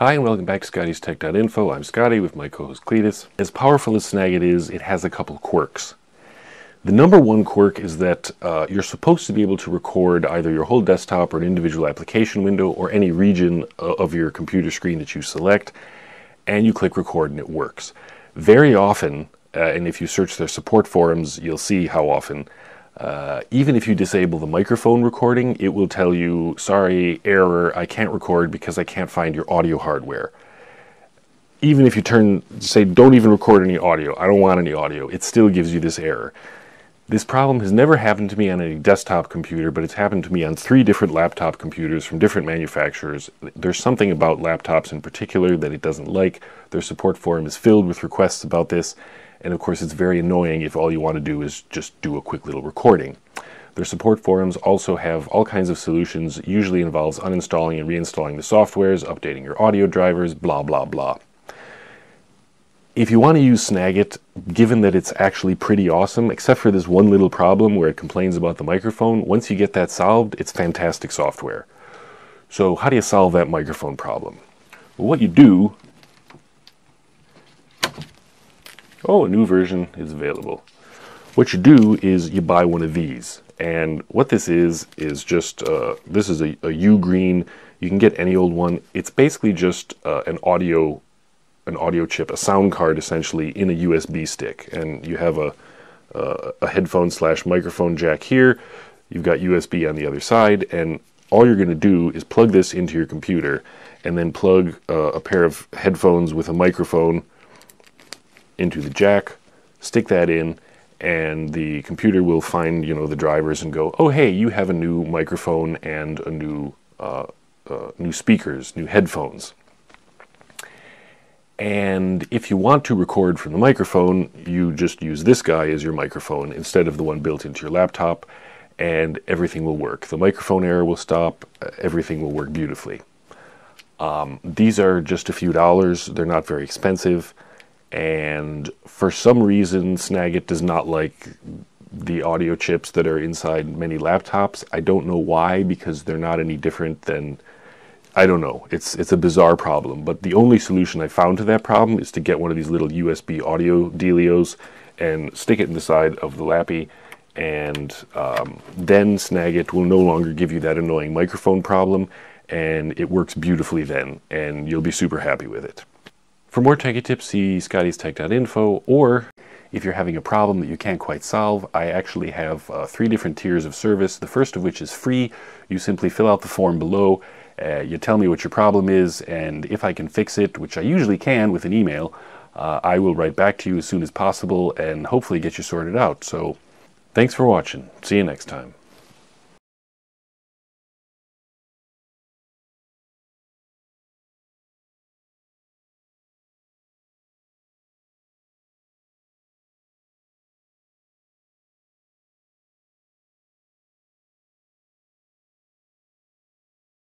Hi and welcome back to ScottiesTech.info. I'm Scotty with my co-host Cletus. As powerful as Snagit is, it has a couple quirks. The number one quirk is that uh, you're supposed to be able to record either your whole desktop or an individual application window or any region uh, of your computer screen that you select, and you click record and it works. Very often, uh, and if you search their support forums, you'll see how often uh, even if you disable the microphone recording, it will tell you, sorry, error, I can't record because I can't find your audio hardware. Even if you turn, say, don't even record any audio, I don't want any audio, it still gives you this error. This problem has never happened to me on a desktop computer, but it's happened to me on three different laptop computers from different manufacturers. There's something about laptops in particular that it doesn't like. Their support forum is filled with requests about this, and of course, it's very annoying if all you want to do is just do a quick little recording. Their support forums also have all kinds of solutions, usually involves uninstalling and reinstalling the softwares, updating your audio drivers, blah, blah, blah. If you want to use Snagit, given that it's actually pretty awesome, except for this one little problem where it complains about the microphone, once you get that solved, it's fantastic software. So how do you solve that microphone problem? Well, what you do oh, a new version is available. What you do is you buy one of these. And what this is, is just, uh, this is a, a UGREEN. You can get any old one. It's basically just uh, an audio an audio chip, a sound card essentially in a USB stick. And you have a, uh, a headphone slash microphone jack here. You've got USB on the other side. And all you're going to do is plug this into your computer and then plug uh, a pair of headphones with a microphone into the jack, stick that in, and the computer will find you know the drivers and go, oh hey, you have a new microphone and a new uh, uh, new speakers, new headphones. And if you want to record from the microphone, you just use this guy as your microphone instead of the one built into your laptop, and everything will work. The microphone error will stop, everything will work beautifully. Um, these are just a few dollars, they're not very expensive and for some reason Snagit does not like the audio chips that are inside many laptops. I don't know why because they're not any different than I don't know. It's it's a bizarre problem, but the only solution I found to that problem is to get one of these little USB audio dealios and stick it in the side of the Lappy and um, then Snagit will no longer give you that annoying microphone problem and it works beautifully then and you'll be super happy with it. For more techie tips, see scottiestech.info, or if you're having a problem that you can't quite solve, I actually have uh, three different tiers of service. The first of which is free. You simply fill out the form below, uh, you tell me what your problem is, and if I can fix it, which I usually can with an email, uh, I will write back to you as soon as possible and hopefully get you sorted out. So thanks for watching. See you next time.